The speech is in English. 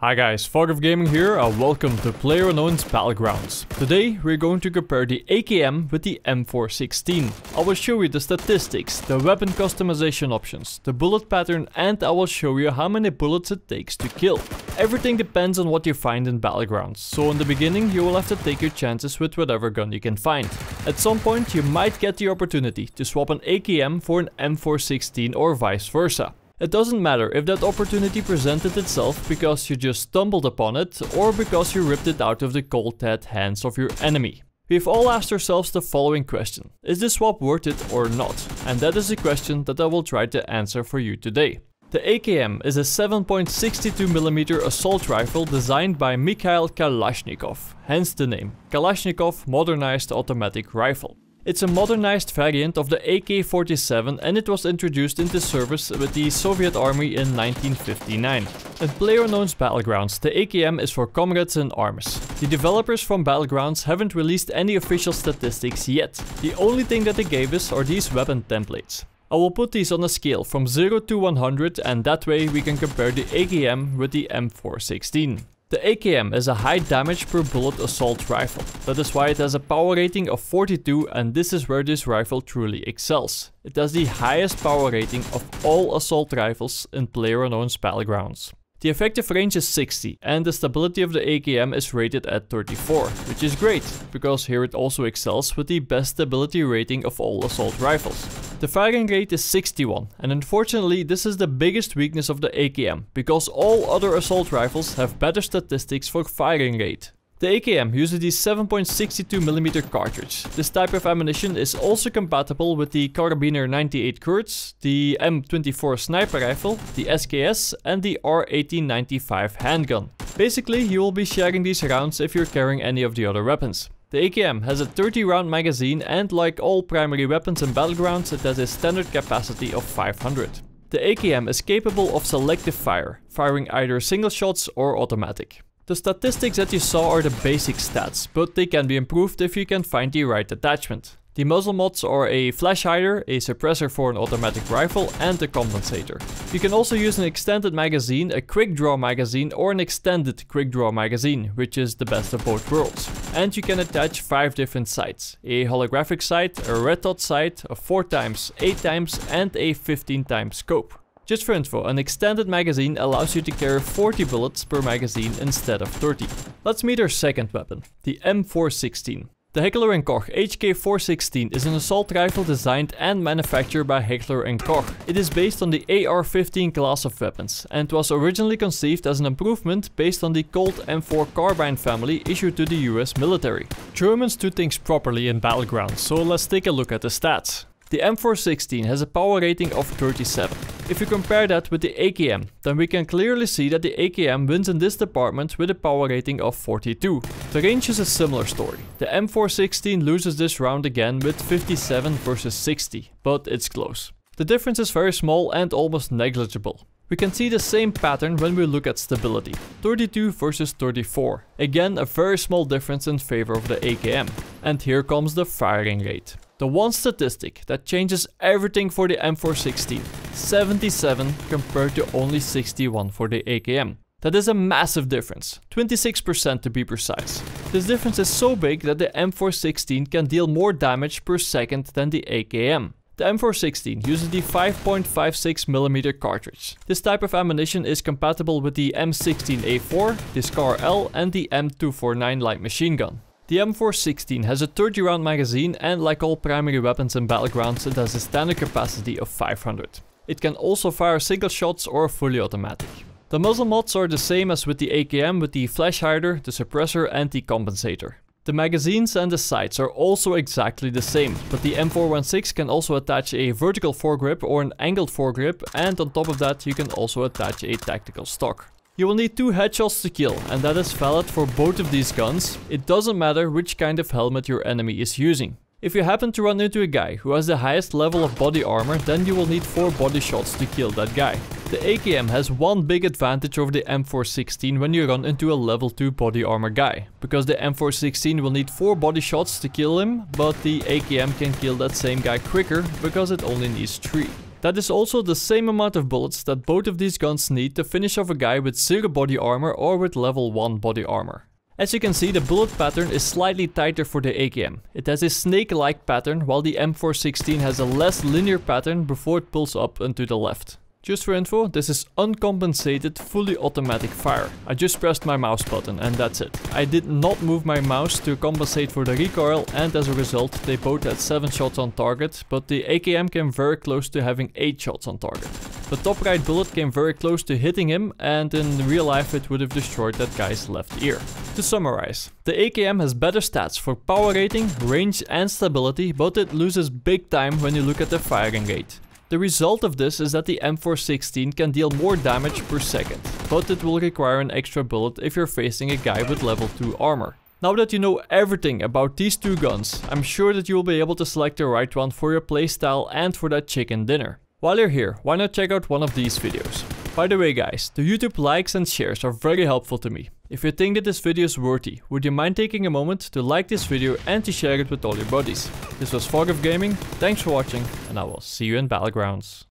Hi guys, Fog of Gaming here and welcome to PlayerUnknown's Battlegrounds. Today we're going to compare the AKM with the M416. I will show you the statistics, the weapon customization options, the bullet pattern and I will show you how many bullets it takes to kill. Everything depends on what you find in Battlegrounds, so in the beginning you will have to take your chances with whatever gun you can find. At some point you might get the opportunity to swap an AKM for an M416 or vice versa. It doesn't matter if that opportunity presented itself because you just stumbled upon it or because you ripped it out of the cold dead hands of your enemy. We've all asked ourselves the following question. Is this swap worth it or not? And that is the question that I will try to answer for you today. The AKM is a 7.62mm assault rifle designed by Mikhail Kalashnikov, hence the name, Kalashnikov Modernized Automatic Rifle. It's a modernized variant of the AK-47 and it was introduced into service with the Soviet army in 1959. In PlayerUnknown's Battlegrounds, the AKM is for comrades in arms. The developers from Battlegrounds haven't released any official statistics yet. The only thing that they gave us are these weapon templates. I will put these on a scale from 0 to 100 and that way we can compare the AKM with the M416. The AKM is a high damage per bullet assault rifle. That is why it has a power rating of 42 and this is where this rifle truly excels. It has the highest power rating of all assault rifles in PlayerUnknown's Battlegrounds. The effective range is 60 and the stability of the AKM is rated at 34, which is great, because here it also excels with the best stability rating of all assault rifles. The firing rate is 61 and unfortunately this is the biggest weakness of the AKM, because all other assault rifles have better statistics for firing rate. The AKM uses the 7.62mm cartridge. This type of ammunition is also compatible with the Karabiner 98 Kurz, the M24 sniper rifle, the SKS and the R1895 handgun. Basically, you will be sharing these rounds if you're carrying any of the other weapons. The AKM has a 30 round magazine and like all primary weapons in battlegrounds it has a standard capacity of 500. The AKM is capable of selective fire, firing either single shots or automatic. The statistics that you saw are the basic stats, but they can be improved if you can find the right attachment. The muzzle mods are a flash hider, a suppressor for an automatic rifle and a compensator. You can also use an extended magazine, a quick draw magazine or an extended quick draw magazine, which is the best of both worlds. And you can attach 5 different sights. A holographic sight, a red dot sight, a 4x, 8x and a 15x scope. Just for info, an extended magazine allows you to carry 40 bullets per magazine instead of 30. Let's meet our second weapon, the M416. The Heckler & Koch HK416 is an assault rifle designed and manufactured by Heckler & Koch. It is based on the AR-15 class of weapons and was originally conceived as an improvement based on the Colt M4 carbine family issued to the US military. Germans do things properly in battlegrounds, so let's take a look at the stats. The M416 has a power rating of 37. If you compare that with the AKM, then we can clearly see that the AKM wins in this department with a power rating of 42. The range is a similar story. The M416 loses this round again with 57 versus 60, but it's close. The difference is very small and almost negligible. We can see the same pattern when we look at stability. 32 versus 34. Again a very small difference in favor of the AKM. And here comes the firing rate. The one statistic that changes everything for the M416, 77 compared to only 61 for the AKM. That is a massive difference, 26% to be precise. This difference is so big that the M416 can deal more damage per second than the AKM. The M416 uses the 5.56mm cartridge. This type of ammunition is compatible with the M16A4, the SCAR L and the M249 light machine gun. The M416 has a 30 round magazine and like all primary weapons in battlegrounds it has a standard capacity of 500. It can also fire single shots or fully automatic. The muzzle mods are the same as with the AKM with the flash hider, the suppressor and the compensator. The magazines and the sights are also exactly the same, but the M416 can also attach a vertical foregrip or an angled foregrip and on top of that you can also attach a tactical stock. You will need two headshots to kill, and that is valid for both of these guns. It doesn't matter which kind of helmet your enemy is using. If you happen to run into a guy who has the highest level of body armor, then you will need 4 body shots to kill that guy. The AKM has one big advantage over the M416 when you run into a level 2 body armor guy, because the M416 will need 4 body shots to kill him, but the AKM can kill that same guy quicker because it only needs 3. That is also the same amount of bullets that both of these guns need to finish off a guy with 0 body armor or with level 1 body armor. As you can see, the bullet pattern is slightly tighter for the AKM. It has a snake-like pattern, while the M416 has a less linear pattern before it pulls up and to the left. Just for info, this is uncompensated fully automatic fire. I just pressed my mouse button and that's it. I did not move my mouse to compensate for the recoil and as a result they both had 7 shots on target, but the AKM came very close to having 8 shots on target. The top right bullet came very close to hitting him and in real life it would have destroyed that guy's left ear. To summarize, the AKM has better stats for power rating, range and stability, but it loses big time when you look at the firing rate. The result of this is that the M416 can deal more damage per second, but it will require an extra bullet if you're facing a guy with level 2 armor. Now that you know everything about these two guns, I'm sure that you will be able to select the right one for your playstyle and for that chicken dinner. While you're here, why not check out one of these videos? By the way guys, the YouTube likes and shares are very helpful to me. If you think that this video is worthy, would you mind taking a moment to like this video and to share it with all your buddies? This was Fog of Gaming, thanks for watching and I will see you in Battlegrounds.